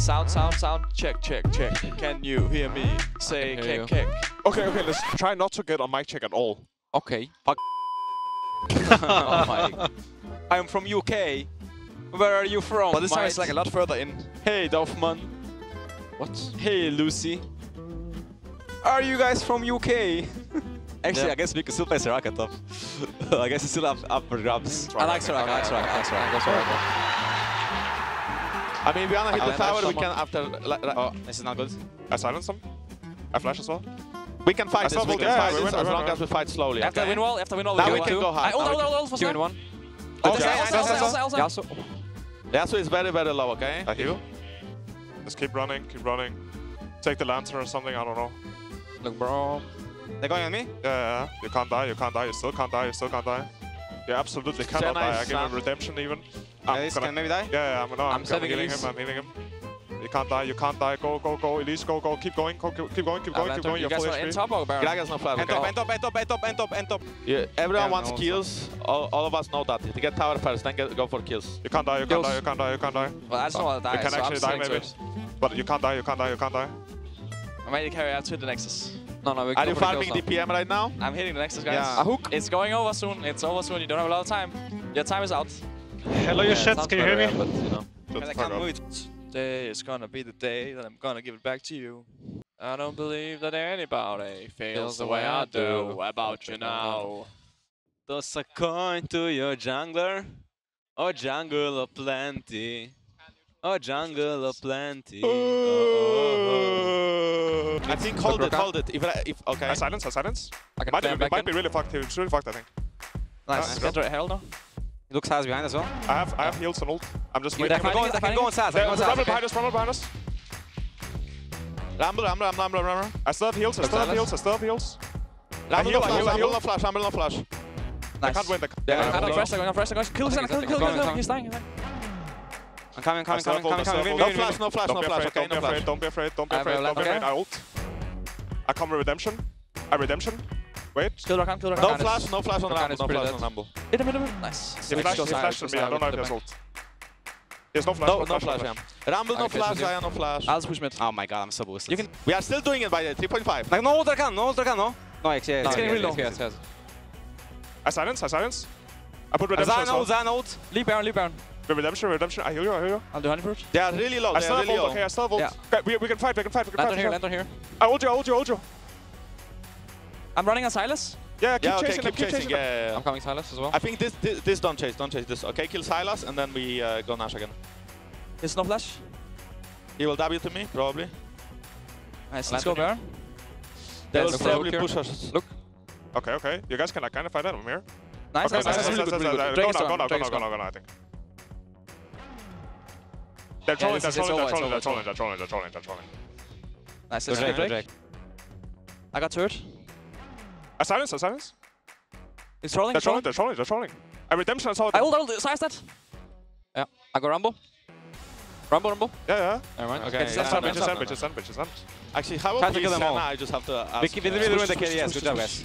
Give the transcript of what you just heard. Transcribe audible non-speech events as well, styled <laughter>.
Sound, sound, sound. Check, check, check. Can you hear me? Say, can hear kick, kick. Okay, okay, let's try not to get on mic check at all. Okay. <laughs> oh my. <laughs> I'm from UK. Where are you from? But this time it's like a lot further in. Hey, Dolphman. What? Hey, Lucy. Are you guys from UK? <laughs> Actually, Yeah. I guess we could still play Soraka top. I guess it's still up, up for grabs. I like Soraka, I like Soraka, I like Soraka. Go Soraka. I mean, we wanna hit I the tower, we can after... Like, like, Oh, this is not oh. good. I silence them. I flash as well. we can fight I this, we can yeah, fight we this as long as we fight slowly, After okay? win wall, after win wall. Now we one. can go hard. I ult, Now we ult, can- ult, ult, Two one. Yasuo. Yasuo is very, very low, okay? I heal. Just keep running, keep running. Take the lantern or something, I don't know. Look, bro. They're going on me? Yeah, yeah, yeah. You can't die, you can't die, you still can't die, you still can't die. You absolutely cannot Senna die. I is give him redemption even. Yeah, I'm this gonna, can maybe die? yeah, yeah, I'm, no, I'm, I'm I'm saving healing Elise. him, I'm healing him. You can't die, you can't die. Go, go, go, Elise, go, go. Keep going, go, keep going, keep ah, going, keep going. You You're guys full want in HP. top or Baron? Gragas no flash, End okay? top, end top, end top, end top, end top, end top. Yeah, everyone Yeah, wants no, kills. All, all of us know that. To get tower first, then get, go for kills. You can't die, you can't die, you can't die, you can't die. Well, I just don't want to die, You can so I'm actually die maybe. But you can't die, you can't die, you can't die. I'm ready to carry out to the Nexus. No, no, we Are you go for the farming kills DPM right now? I'm hitting the Nexus, guys. Yeah. A hook? It's going over soon. It's over soon. You don't have a lot of time. Your time is out. Hello, you shits. Can you hear me? But, you know. Shut I can't move it. Today is gonna be the day that I'm gonna give it back to you. I don't believe that anybody feels the way I do about you now. Toss a coin to your jungler. Oh, jungle of plenty. Oh, jungle of plenty. Oh, I think hold it, hold it. If, I, if okay. I silence, I silence. I can Might, be, might in. be really fucked. He's really fucked, I think. Nice. Nice. Get Herald now. He looks has behind as well. I have, I have heals and ult. I'm just I waiting. can go, I can go on Saz. I There- can go on Rumble Saz. behind us, Rumble behind us. Rumble, rumble, rumble, rumble, rumble. I still have heals, I still have heals, I still have heals. Rumble heal, no I flash, rumble no flash, rumble no flash. I can't win the... Yeah, I'm yeah, on yeah. fresh, I'm on fresh, I'm going kill, kill, kill, kill, kill, Going, kill, going. he's dying, he's dying. I'm coming, coming, coming, coming, coming. still Win, have win, No flash, no flash, Don't no be flash, afraid, okay? don't be No flash. afraid, don't be afraid, don't be afraid, don't be afraid. I ult. I come with redemption. I redemption. Wait. Kill Rakan, kill Rakan. No flash, no flash on Rakan rumble, is no pretty flash dead. on rumble. Hit him, hit him, hit him. Nice. He flashed, he flashed at me. I don't know if he has ult. He has no flash. No, no no flash, flash, no yeah. Rumble no Okay, flash, so Xayah no flash. I'll just push mid. Oh my god, I'm so boosted. You can- We are still doing it by the 3.5. Like, no ult Rakan, no ult Rakan, no? No, it's, yeah, It's getting really low. Yes, yes. I silence, I silence. I put redemption Zan as well. ult, Zan ult. Leave Baron, leave Baron. With redemption, redemption. I heal you, I heal you. I'll do honey fruit. They are really low, I they still are have really ult, low. okay, I still have ult. Yeah. Okay, we, we can fight, we can fight, we can Lantern fight. here, we can lantern here. I ult you, I ult you, I ult you. I'm running on Sylas. Yeah, keep Yeah, okay, chasing keep them, keep chasing, chasing yeah, yeah, yeah. I'm coming Sylas as well. I think this, this, this don't chase, don't chase this. Okay, kill Sylas and then we uh, go Nash again. There's no flash. He will W to me, probably. Nice, let's go Baron. They will look for the probably hook push us. Look. Okay, okay. You guys can like kind of fight that. I'm here. Nice, Okay, nice, nice, nice, nice, nice, really good, nice, really nice. good. Go Drake is now, go gone, now, go Drake now, is go now, gone. go now, I think. They're trolling, this they're is- it's trolling, over, they're it's trolling, over, they're trolling, they're trolling, they're trolling, they're trolling. Nice, Go let's go Drake, go Drake. Drake. I got third. I silence, I silence. He's trolling, They're trolling, trolling. they're trolling, they're trolling. I redemption, I saw it. I ult, I ult, size that. Yeah. I go Rumble. Rumble, Rumble. Yeah, yeah. Never mind. Okay, Okay, It's yeah. just Sandwich, no, no, sandwich, sandwich, sandwich. Actually, how Try about to we kill them Senna? all. I just have to ask. We keep we uh, will win the push, KDS. push, Good job, push. guys.